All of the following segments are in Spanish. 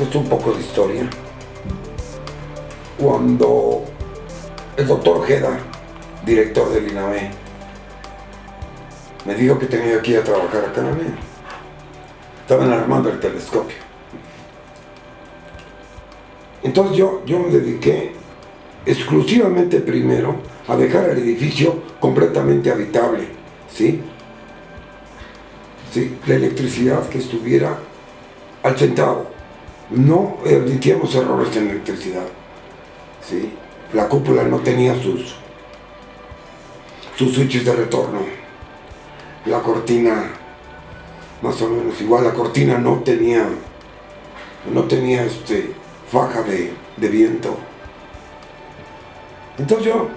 pues un poco de historia. Cuando el doctor Ojeda, director del INAME, me dijo que tenía que ir a trabajar a Cananea. Estaban armando el telescopio. Entonces yo, yo me dediqué exclusivamente primero a dejar el edificio completamente habitable, ¿sí? ¿Sí? La electricidad que estuviera al centavo. No admitíamos errores en electricidad, ¿sí? La cúpula no tenía sus, sus switches de retorno. La cortina, más o menos igual, la cortina no tenía, no tenía este, faja de, de viento. Entonces yo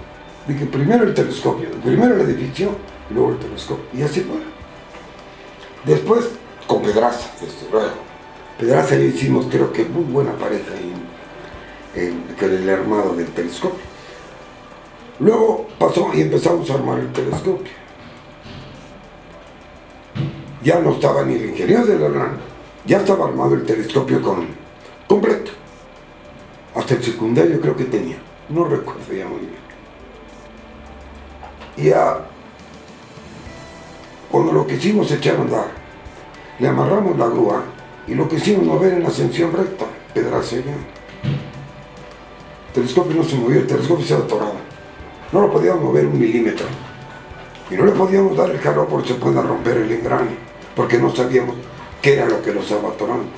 dije, primero el telescopio, primero el edificio, luego el telescopio. Y así fue. Después, con Pedraza, desde luego. Y yo hicimos, creo que muy buena pareja en, en, en el armado del telescopio. Luego pasó y empezamos a armar el telescopio. Ya no estaba ni el ingeniero de la RAN, ya estaba armado el telescopio con, completo. Hasta el secundario creo que tenía, no recuerdo ya muy bien. Y ya, cuando lo que hicimos echar a andar, le amarramos la grúa y lo que hicimos mover en ascensión recta, pedraza ya. El telescopio no se movió, el telescopio se atoraba. No lo podíamos mover un milímetro. Y no le podíamos dar el jalón porque se puede romper el engrane, porque no sabíamos qué era lo que lo estaba atorando.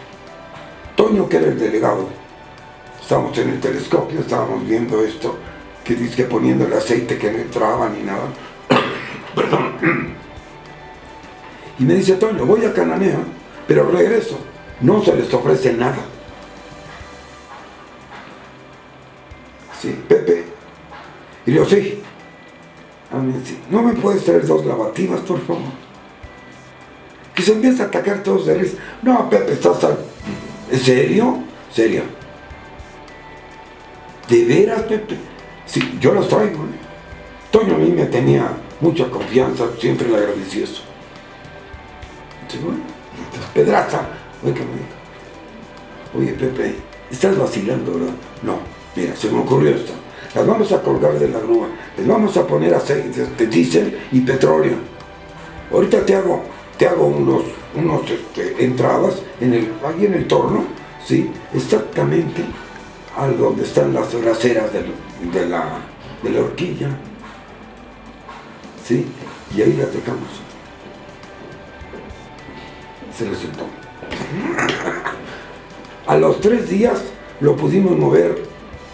Toño, que era el delegado, estábamos en el telescopio, estábamos viendo esto, que dice que poniendo el aceite que no entraba ni nada. Perdón. Y me dice, Toño, voy a Cananea, pero regreso. No se les ofrece nada. Sí, Pepe. Y le digo, sí. A mí sí. ¿No me puedes traer dos lavativas, por favor? Que se empieza a atacar todos de risa. No, Pepe, estás al... ¿En serio? Serio. ¿De veras, Pepe? Sí, yo los traigo. ¿eh? Toño a mí me tenía mucha confianza, siempre le agradecí eso. Sí, bueno, entonces, Pedraza, oiga, me dijo, oye Pepe, estás vacilando, ¿verdad? No, mira, se me ocurrió esto. Las vamos a colgar de la grúa, les vamos a poner aceite de diésel y petróleo. Ahorita te hago, te hago unos, unos este, entradas en el, ahí en el torno, ¿sí? Exactamente al donde están las braseras de, la, de la horquilla. ¿Sí? Y ahí la dejamos. Se resultó. A los tres días lo pudimos mover,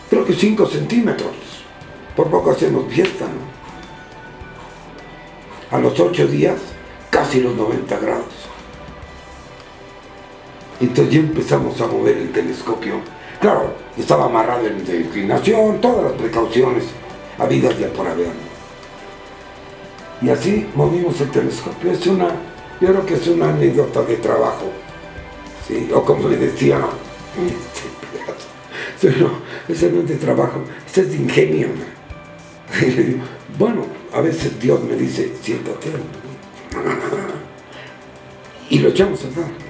creo que 5 centímetros. Por poco hacemos fiesta, ¿no? A los ocho días, casi los 90 grados. Entonces ya empezamos a mover el telescopio. Claro, estaba amarrado en de inclinación, todas las precauciones habidas ya por haber. Y así movimos el telescopio. Es una, yo creo que es una anécdota de trabajo. ¿Sí? O como le decía, este no, ese no es de trabajo, ese es de ingenio. bueno, a veces Dios me dice, siéntate. Y lo echamos a andar.